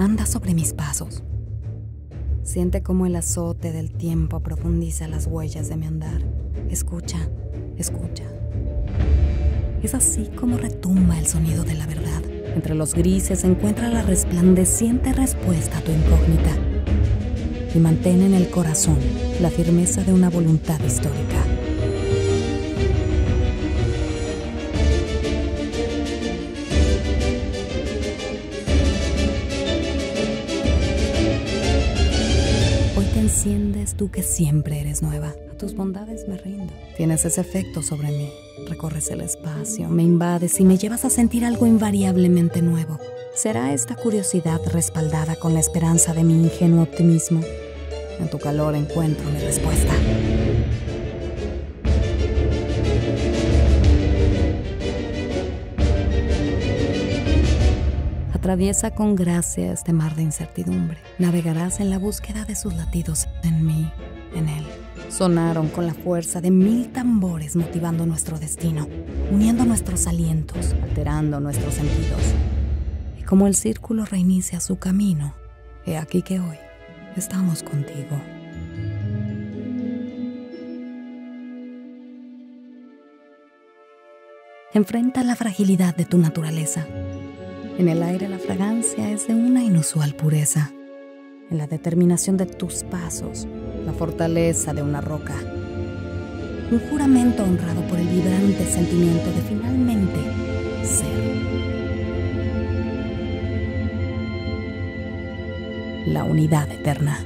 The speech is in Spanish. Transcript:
anda sobre mis pasos. Siente cómo el azote del tiempo profundiza las huellas de mi andar. Escucha, escucha. Es así como retumba el sonido de la verdad. Entre los grises encuentra la resplandeciente respuesta a tu incógnita. Y mantén en el corazón la firmeza de una voluntad histórica. Enciendes tú que siempre eres nueva. A tus bondades me rindo. Tienes ese efecto sobre mí. Recorres el espacio, me invades y me llevas a sentir algo invariablemente nuevo. ¿Será esta curiosidad respaldada con la esperanza de mi ingenuo optimismo? En tu calor encuentro mi respuesta. Atraviesa con gracia este mar de incertidumbre. Navegarás en la búsqueda de sus latidos en mí, en él. Sonaron con la fuerza de mil tambores motivando nuestro destino, uniendo nuestros alientos, alterando nuestros sentidos. Y como el círculo reinicia su camino, he aquí que hoy estamos contigo. Enfrenta la fragilidad de tu naturaleza. En el aire la fragancia es de una inusual pureza. En la determinación de tus pasos, la fortaleza de una roca. Un juramento honrado por el vibrante sentimiento de finalmente ser. La unidad eterna.